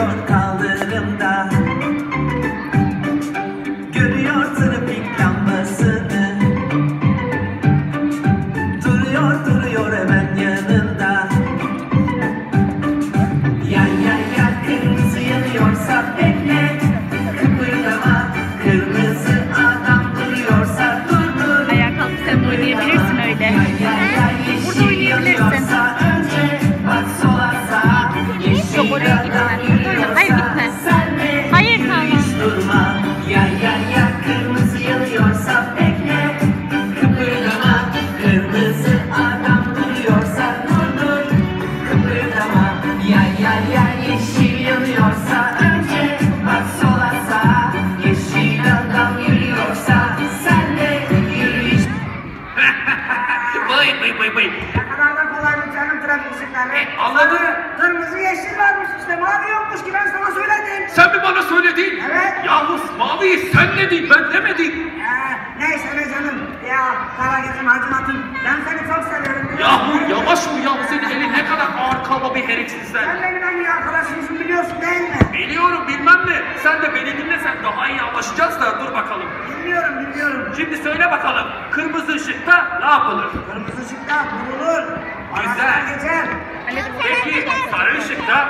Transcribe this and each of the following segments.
yürüyor kaldırımda biliyor Yahu musun? yavaş bir herifsin Sen benim en iyi arkadaşımsın biliyorsun değil mi? Biliyorum bilmem mi? Sen de beni dinlesen daha iyi anlaşacağız da dur bakalım. Bilmiyorum bilmiyorum. Şimdi söyle bakalım kırmızı ışıkta ne yapılır? Kırmızı ışıkta vurulur. Güzel. Araçlar geçer. Peki sarı ışıkta?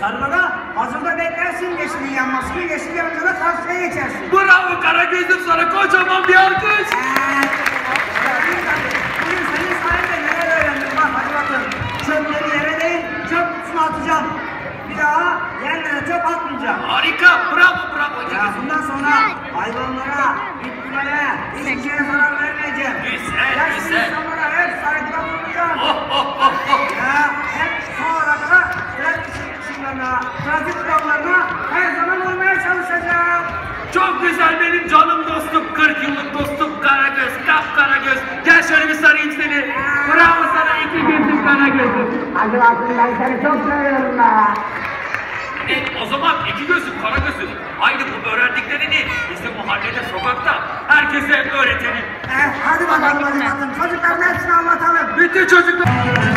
Sarıda hazırda beklersin yeşilin yanmasını. Yeşil yanınca da karşıya geçersin. Bravo Karagöz'üm sana kocaman bir alkış. Bugün atmayacağım. Harika bravo bravo. Ya bundan sonra hayvanlara, bitkilere, hiçbir şeye zarar vermeyeceğim. Güzel, Yaşlı güzel. insanlara hep saygıda bulunacağım. Oh oh oh oh. Ya hep sonra da trafik ışıklarına, trafik kurallarına her zaman uymaya çalışacağım. Çok güzel benim canım dostum, 40 yıllık dostum Karagöz, kap Karagöz. Gel şöyle bir sarayım seni. Bravo sana iki gözüm Karagöz'üm. Hadi bakın ben seni çok seviyorum be. E, o zaman iki gözüm Karagöz'üm. Haydi bu öğrendiklerini bizim mahallede, sokakta herkese öğretelim. Eh, hadi bakalım hadi bakalım. Çocukların hepsini anlatalım. Bütün çocuklar...